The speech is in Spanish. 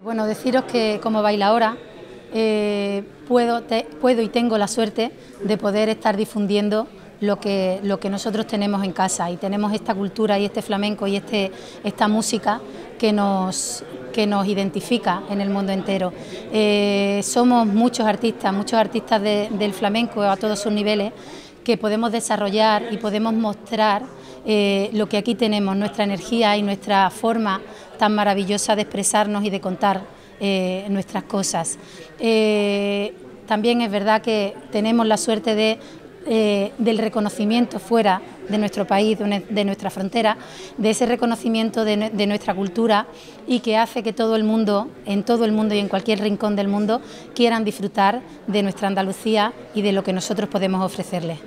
Bueno, deciros que como bailadora eh, puedo, puedo y tengo la suerte de poder estar difundiendo lo que, lo que nosotros tenemos en casa y tenemos esta cultura y este flamenco y este, esta música que nos, que nos identifica en el mundo entero. Eh, somos muchos artistas, muchos artistas del flamenco a todos sus niveles que podemos desarrollar y podemos mostrar eh, lo que aquí tenemos, nuestra energía y nuestra forma tan maravillosa de expresarnos y de contar eh, nuestras cosas. también es verdad que tenemos la suerte de eh, del reconocimiento fuera de nuestro país, de nuestra frontera, de ese reconocimiento de, de, nuestra cultura y que hace que todo el mundo, en todo el mundo y en cualquier rincón del mundo, quieran disfrutar de nuestra Andalucía y de lo que nosotros podemos ofrecerles.